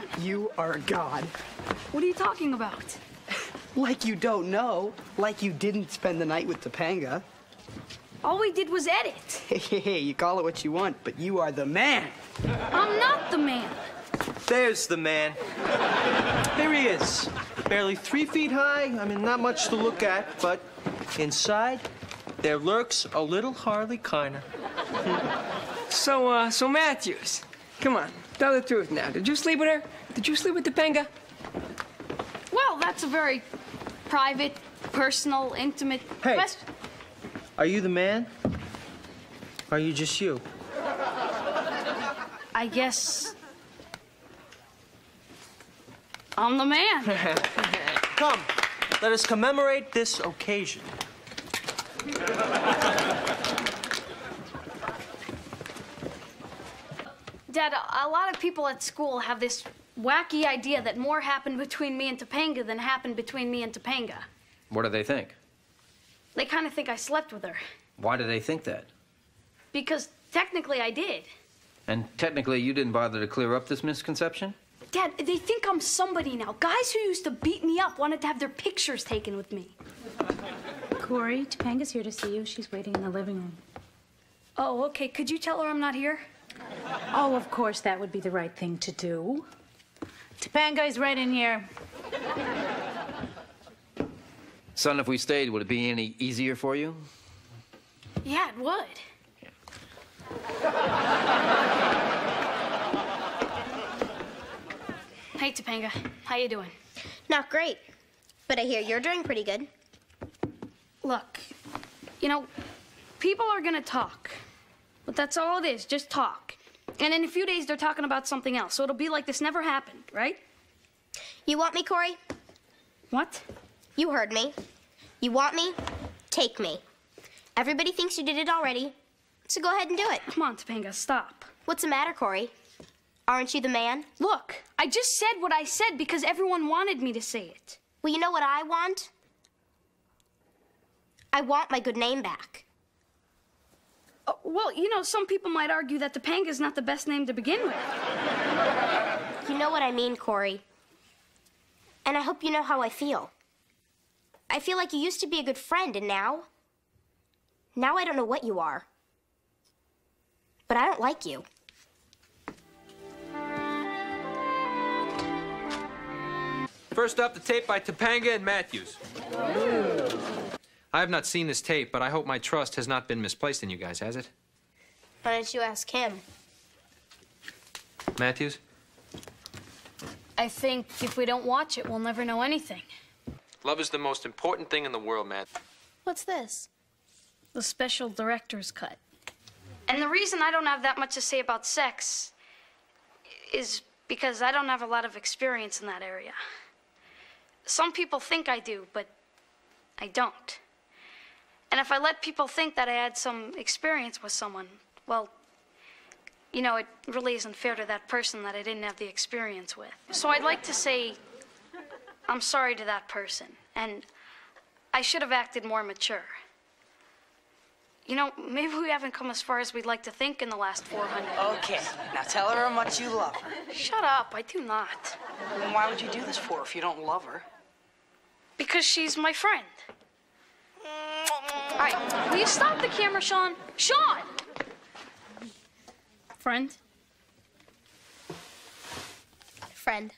Shawn, You are a god. what are you talking about? Like you don't know. Like you didn't spend the night with Topanga. All we did was edit. Hey, hey, hey, you call it what you want, but you are the man. I'm not the man. There's the man. There he is. Barely three feet high. I mean, not much to look at, but inside, there lurks a little Harley Keiner. So, uh, so Matthews, come on, tell the truth now. Did you sleep with her? Did you sleep with Topanga? Well, that's a very private, personal, intimate Hey. question. Are you the man? Are you just you? I guess I'm the man. Come, let us commemorate this occasion. Dad, a a lot of people at school have this wacky idea that more happened between me and Topanga than happened between me and Topanga. What do they think? They kind of think I slept with her. Why do they think that? Because technically I did. And technically, you didn't bother to clear up this misconception? Dad, they think I'm somebody now. Guys who used to beat me up wanted to have their pictures taken with me. Cory, Topanga's here to see you. She's waiting in the living room. Oh, okay. Could you tell her I'm not here? Oh, of course, that would be the right thing to do. Topanga is right in here. Son, if we stayed, would it be any easier for you? Yeah, it would. hey, Topanga. How you doing? Not great, but I hear you're doing pretty good. Look, you know, people are gonna talk, but that's all it is, just talk. And in a few days, they're talking about something else, so it'll be like this never happened, right? You want me, Cory? What? You heard me. You want me? Take me. Everybody thinks you did it already, so go ahead and do it. Come on, Topanga, stop. What's the matter, Cory? Aren't you the man? Look, I just said what I said because everyone wanted me to say it. Well, you know what I want? I want my good name back. Uh, well, you know, some people might argue that Topanga is not the best name to begin with. You know what I mean, Cory. And I hope you know how I feel. I feel like you used to be a good friend, and now. Now I don't know what you are. But I don't like you. First up, the tape by Topanga and Matthews. I have not seen this tape, but I hope my trust has not been misplaced in you guys, has it? Why don't you ask him? Matthews? I think if we don't watch it, we'll never know anything. Love is the most important thing in the world, Matt. What's this? The special director's cut. And the reason I don't have that much to say about sex is because I don't have a lot of experience in that area. Some people think I do, but I don't. And if I let people think that I had some experience with someone, well, you know, it really isn't fair to that person that I didn't have the experience with. So I'd like to say I'm sorry to that person, and I should have acted more mature. You know, maybe we haven't come as far as we'd like to think in the last 400. Okay, now tell her how much you love her. Shut up, I do not. Then why would you do this for her if you don't love her? Because she's my friend. All right, will you stop the camera, Shawn? Shawn! Friend? Friend.